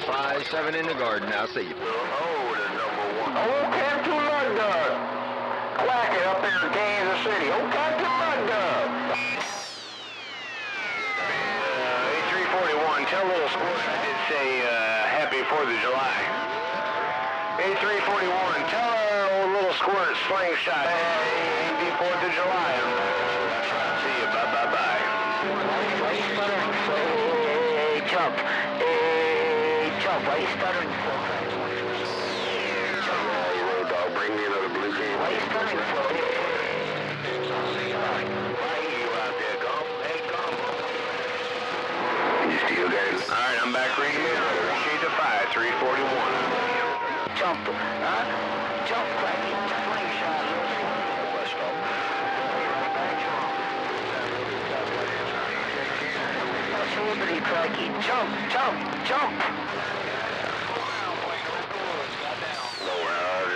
357 in the garden. I'll see you. Oh, the number one. Oh, Captain Mud Dog. Clacking up there in Kansas City. Oh, Captain Mud Dog. Uh, A341, tell little squirt I did say uh, happy 4th of July. A341, tell our old little squirt slingshot happy 4th of July. Hey. Why you stuttering so? Hey, road dog, bring me another blue can. Why you stuttering so? Why you out there, Gump? Hey, Gump. You still there? All right, I'm back reading it. Appreciate the 5, 341. Jump. Huh? Jump, Cracky. Slingshot. Go. Absolutely, Cracky. Jump, jump, jump.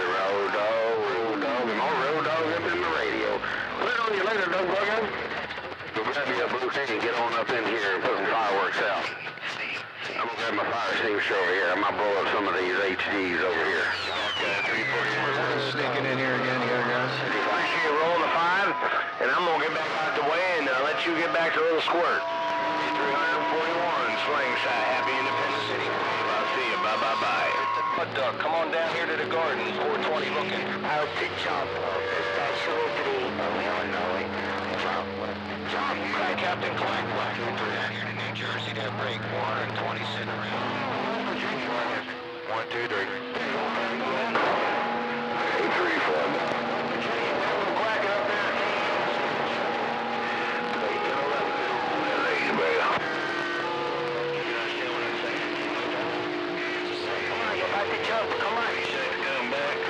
Road dog, road dog, and more road dog up in the radio. Put it on you later, Doug Bugger. Go grab me a blue can and get on up in here and put some fireworks out. I'm gonna grab my fire extinguisher over here. I might blow up some of these HDs over here. Sneaking in here again here, guys. Appreciate you rolling the five, and I'm gonna get back out the way and uh, let you get back to a Little Squirt. 341 Slingshot, Happy Independence City. I'll see you. Bye bye bye. Mud Duck, come on down here to the garden. 420 looking. Out to jump. Absolutely. We all know it. Jump. Jump. Right, Captain Clack Clack. To Jersey, that break 420 sitting around. One, two, three. Eight, three, four. Clack up there. Eight, ten, eleven. Ladies, baby. You understand what I'm saying? Come on, you're about to jump. Come on. Come back.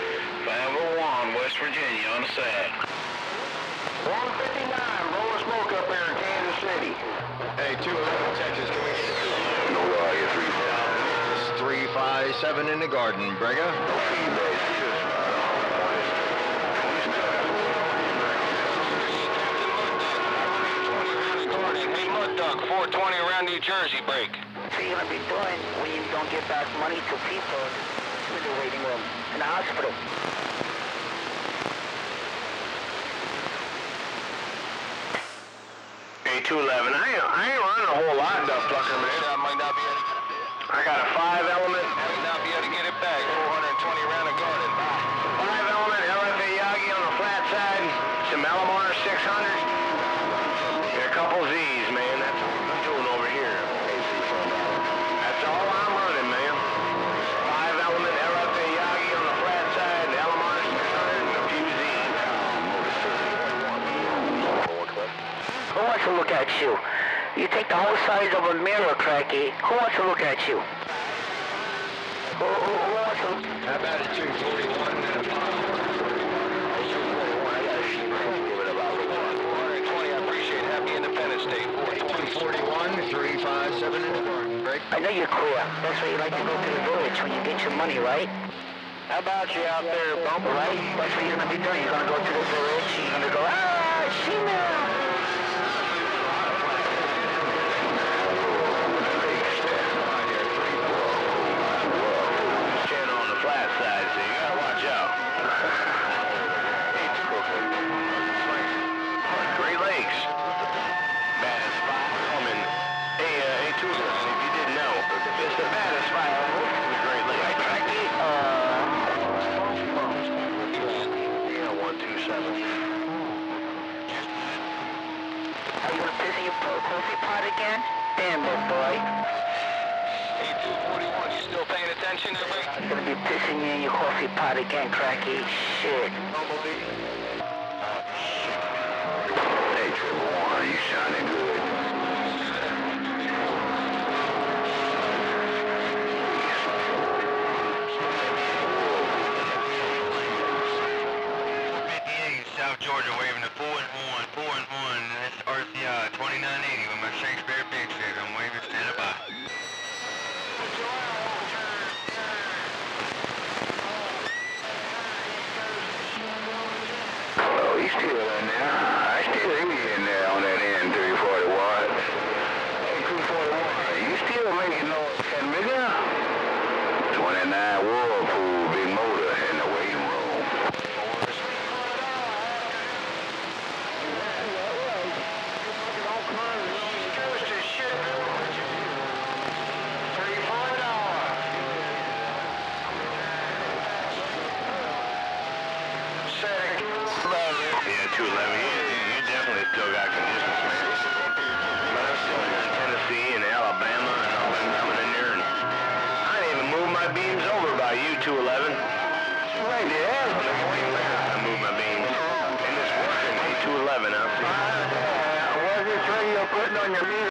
501, West Virginia, on the side. 159. Blowing smoke up there. Hey, 211 Texas, can we get No, uh, you three this 357 in the garden, Brega? Hey, Mud Duck, 420 around New Jersey break. What are you gonna be doing when you don't get back money to people in the waiting room in the hospital? 211, I ain't, I ain't running a whole lot, Duck Plucker, man. I might not be. I got a five element. I might not be able to get it back. 420 around the garden. Five element, LFA Yagi on the flat side. Some Alamar 600. And a couple Z's, man. That's all I'm doing over here. That's all I'm running, man. Five element, LFA Yagi on the flat side. Alamar 600 and a few Z's. Who wants to look at you? You take the whole size of a mirror, Cracky. Who wants to look at you? Who, who, who wants to... How about a 241 and a 5? 420, I appreciate. Happy Independence Day. 420. 241, 357 in the? I know you're cool. That's why you like to go to the village when you get your money, right? How about you out there, Bumper? Right? That's what you're gonna be doing. You're gonna go to the village. You're gonna go, ah, Sheena! Channel on the flat side, so you gotta watch out. Great Lakes. Baddest spot coming. Hey, uh, hey, Tucson, if you didn't know, it's the baddest spot in the Great Lakes. Yeah, one, two, seven. Are you gonna piss in your po- pussy pot again? Damn it, boy. Hey, 241, you still paying attention to me? I'm gonna be pissing you in your coffee pot again, Cracky. Shit. Hey, Triple One, you shining good. South Georgia waving the 4 and 1, 4 and 1, and that's RCI 2980 with my Shakespeare Shake. I'm waving standing by. Oh, he's still in there. I still hear you in there on that end, 341. Hey, 241, you still making noise, Ken Miller? 211. You, you definitely still got condition.